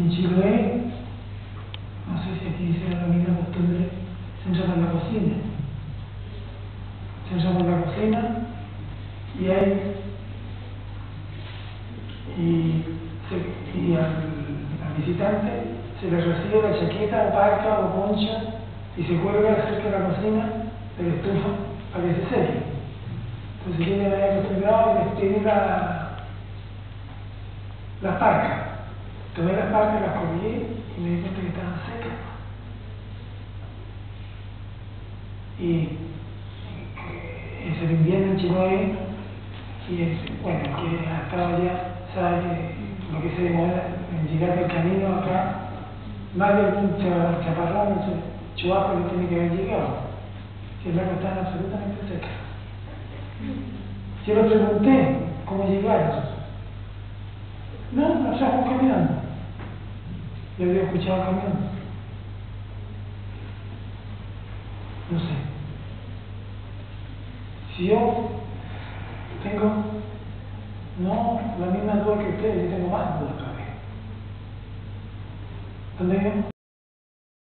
En Chiloé, no sé si aquí dice la misma costumbre, se entra por la cocina. Se entra por la cocina y hay y, y al, visitante se le recibe la chaqueta o parca o poncha y se cuelga cerca de la cocina de la estufa para que se seque. Entonces tiene haber acostumbrado a despedir la, la parca. Tomé las parcas, las colgué y me di cuenta que estaban secas. Y, el invierno en Chiloé y bueno, que ha estado allá sabe lo que se demora en llegar del camino acá, más de un chaparrón, un chubaco que tiene que haber llegado. El lago están absolutamente secas. Yo le pregunté cómo llegaron. No, allá caminando. Yo había escuchado caminando. No sé. Si yo tengo, no, la misma duda que ustedes, yo tengo más dudas todavía. ¿Dónde yo?